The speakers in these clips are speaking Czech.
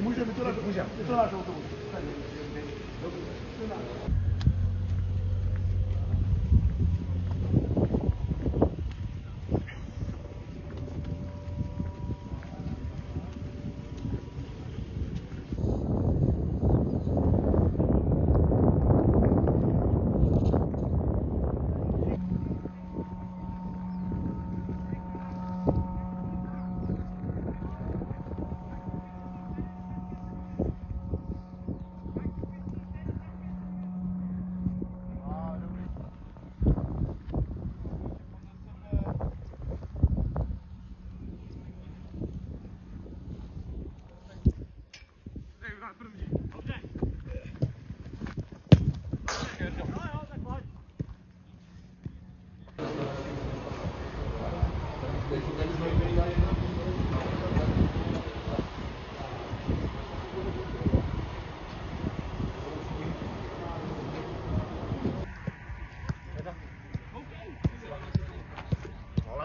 Mužem, mi to dáš, mužem, mi to dáš autobus. Můžeme. Je to náš autobus.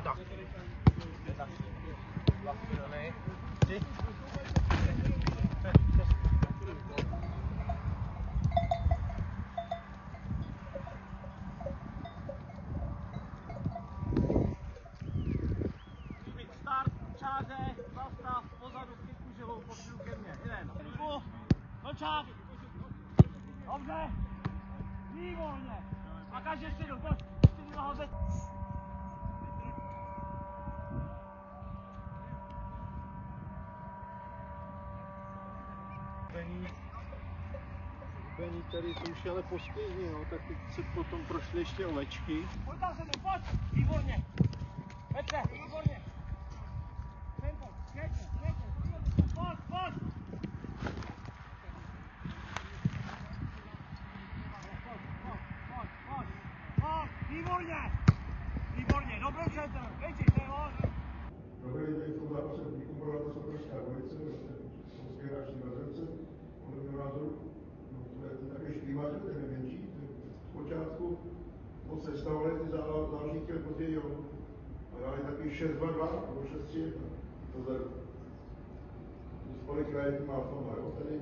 Start, živou, pošlu ke mně. Jeden. Kytku, mlčat. Dobře. Výborně. A každý ještě jdu, pojď. Ještě jdu nahoře. Bení, Bení tady jsou už ale postižní, no, tak teď se potom prošly ještě ovečky. Pojď tam se mnou, pojď. Výborně. Petře, výborně. Tempo, pěkně, pěkně, výborně. Pojď, pojď. Pojď, pojď, pojď, pojď. Pojď, výborně. Výborně, dobrý centr. Větší, to je on. Dobrý den, v tom zápase vykumpovat to Sokorská ulice, Polské hráční Mazrce, podle mého názoru. No, to je také šklímáte, ten je menší, ten zpočátku moc sestavovali ty zá- záložníky, ale později jo. A dali taky 6-2-2, nebo 6-3-1, to zadu. Spolek kraje má v tom, jo, tady